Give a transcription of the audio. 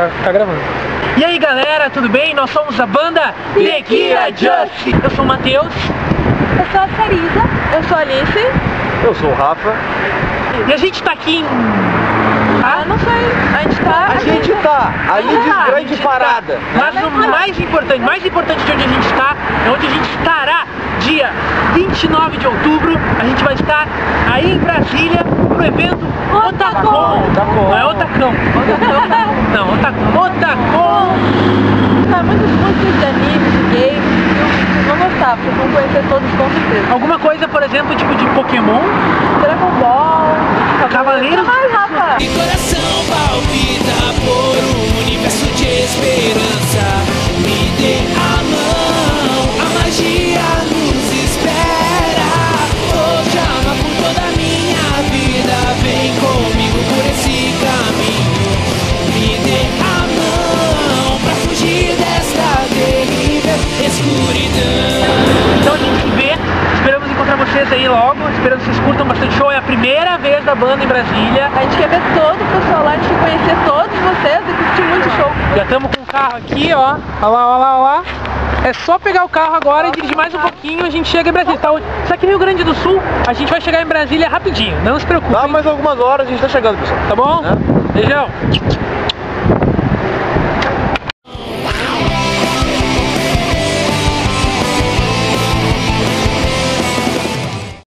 Tá, tá gravando. E aí galera, tudo bem? Nós somos a banda Tequila Just. Eu sou o Matheus. Eu sou a Sarisa. Eu sou a Alice. Eu sou o Rafa. E a gente tá aqui em. Ah, não sei. A gente tá. A gente tá ali de Ah, a grande gente parada. Mas o mais importante, mais importante de onde a gente está, é onde a gente estará dia 29 de outubro. A gente vai estar aí em Brasília pro evento Otacon. Otacon. Não é Otacão. Não, Otacon. Otacon. Tá muitos cursos de anime, de game. Vocês vão gostar, vocês vão conhecer todos com certeza. Alguma coisa, por exemplo, tipo de Pokémon. Dragon Ball. Cavaleiros- O vocês aí logo. Esperamos que vocês curtam bastante show. É a primeira vez da banda em Brasília. A gente quer ver todo o pessoal lá, a gente quer conhecer todos vocês e curtir muito show. Já estamos com o carro aqui, ó. Olha lá, olha lá, olha lá. É só pegar o carro agora e dirigir mais um pouquinho, a gente chega em Brasília. Tá, isso aqui no Rio Grande do Sul, a gente vai chegar em Brasília rapidinho, não se preocupe. Dá mais algumas horas, a gente tá chegando, pessoal. Tá bom? Né? Beijão.